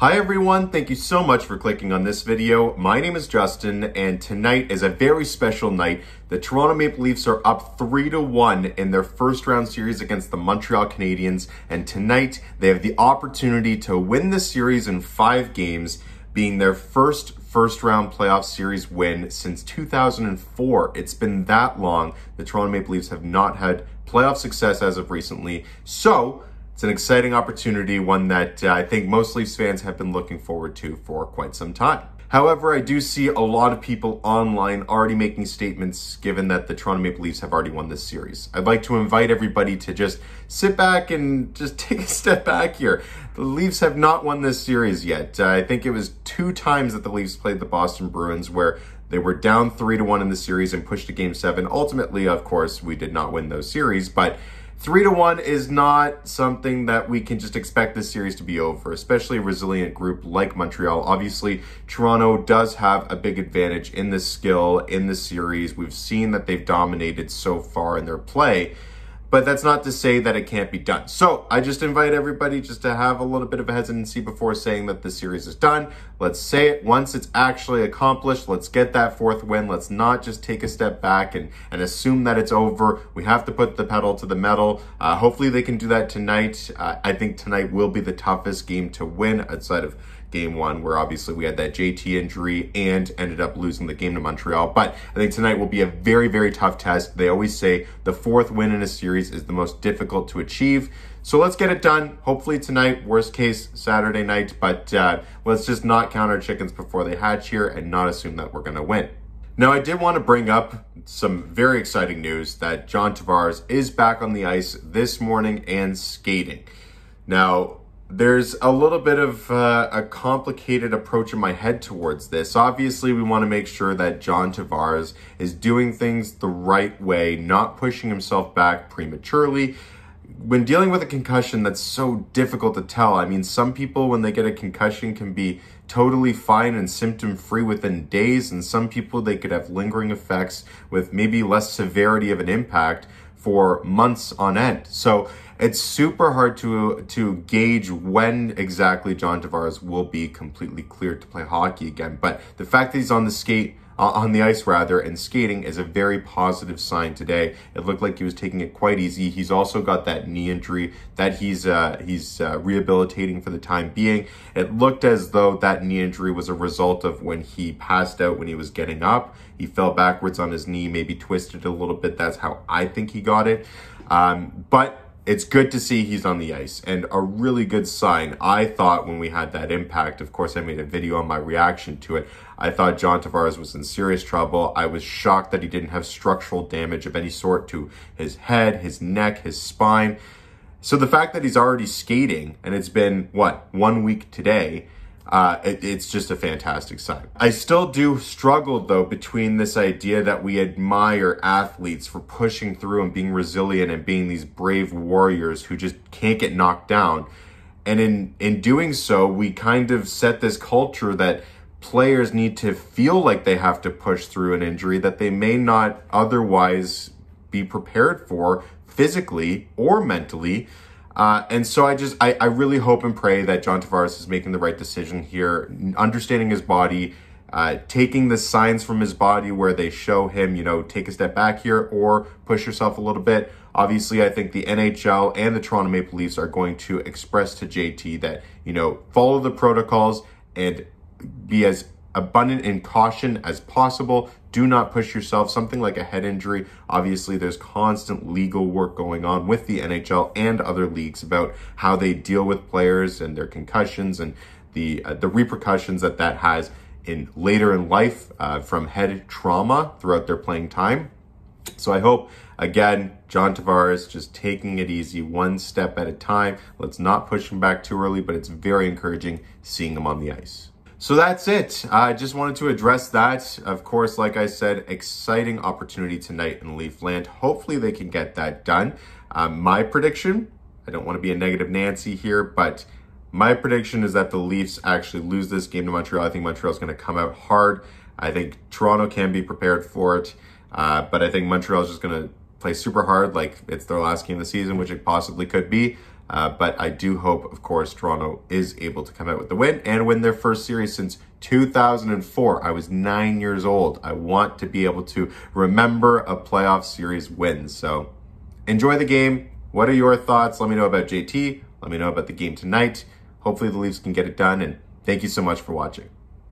Hi everyone, thank you so much for clicking on this video. My name is Justin and tonight is a very special night. The Toronto Maple Leafs are up 3 to 1 in their first round series against the Montreal Canadiens and tonight they have the opportunity to win the series in 5 games, being their first first round playoff series win since 2004. It's been that long. The Toronto Maple Leafs have not had playoff success as of recently. So, it's an exciting opportunity, one that uh, I think most Leafs fans have been looking forward to for quite some time. However, I do see a lot of people online already making statements given that the Toronto Maple Leafs have already won this series. I'd like to invite everybody to just sit back and just take a step back here. The Leafs have not won this series yet. Uh, I think it was two times that the Leafs played the Boston Bruins where they were down 3 to 1 in the series and pushed to game 7. Ultimately, of course, we did not win those series, but Three to one is not something that we can just expect this series to be over, especially a resilient group like Montreal. Obviously, Toronto does have a big advantage in this skill in the series. We've seen that they've dominated so far in their play but that's not to say that it can't be done. So I just invite everybody just to have a little bit of a hesitancy before saying that the series is done. Let's say it once it's actually accomplished. Let's get that fourth win. Let's not just take a step back and, and assume that it's over. We have to put the pedal to the metal. Uh, hopefully they can do that tonight. Uh, I think tonight will be the toughest game to win outside of game one, where obviously we had that JT injury and ended up losing the game to Montreal. But I think tonight will be a very, very tough test. They always say the fourth win in a series is the most difficult to achieve. So let's get it done. Hopefully tonight, worst case Saturday night, but uh, let's just not count our chickens before they hatch here and not assume that we're going to win. Now, I did want to bring up some very exciting news that John Tavares is back on the ice this morning and skating. Now, there's a little bit of uh, a complicated approach in my head towards this. Obviously, we want to make sure that John Tavares is doing things the right way, not pushing himself back prematurely. When dealing with a concussion, that's so difficult to tell. I mean, some people, when they get a concussion, can be totally fine and symptom free within days, and some people, they could have lingering effects with maybe less severity of an impact for months on end. So it's super hard to to gauge when exactly John Tavares will be completely cleared to play hockey again. But the fact that he's on the skate uh, on the ice rather and skating is a very positive sign today. It looked like he was taking it quite easy. He's also got that knee injury that he's uh, he's uh, rehabilitating for the time being. It looked as though that knee injury was a result of when he passed out when he was getting up. He fell backwards on his knee, maybe twisted a little bit. That's how I think he got it. Um, but it's good to see he's on the ice and a really good sign. I thought when we had that impact, of course, I made a video on my reaction to it. I thought John Tavares was in serious trouble. I was shocked that he didn't have structural damage of any sort to his head, his neck, his spine. So the fact that he's already skating and it's been, what, one week today, uh, it, it's just a fantastic sign. I still do struggle though between this idea that we admire athletes for pushing through and being resilient and being these brave warriors who just can't get knocked down. And in, in doing so, we kind of set this culture that players need to feel like they have to push through an injury that they may not otherwise be prepared for physically or mentally. Uh, and so I just, I, I really hope and pray that John Tavares is making the right decision here, understanding his body, uh, taking the signs from his body where they show him, you know, take a step back here or push yourself a little bit. Obviously, I think the NHL and the Toronto Maple Leafs are going to express to JT that, you know, follow the protocols and be as abundant in caution as possible. Do not push yourself. Something like a head injury. Obviously, there's constant legal work going on with the NHL and other leagues about how they deal with players and their concussions and the uh, the repercussions that that has in later in life uh, from head trauma throughout their playing time. So I hope again, John Tavares just taking it easy, one step at a time. Let's not push him back too early, but it's very encouraging seeing him on the ice. So that's it. I just wanted to address that. Of course, like I said, exciting opportunity tonight in Leafland. Hopefully they can get that done. Um, my prediction, I don't want to be a negative Nancy here, but my prediction is that the Leafs actually lose this game to Montreal. I think Montreal is going to come out hard. I think Toronto can be prepared for it. Uh, but I think Montreal is just going to play super hard like it's their last game of the season, which it possibly could be. Uh, but I do hope, of course, Toronto is able to come out with the win and win their first series since 2004. I was nine years old. I want to be able to remember a playoff series win. So enjoy the game. What are your thoughts? Let me know about JT. Let me know about the game tonight. Hopefully, the Leafs can get it done. And thank you so much for watching.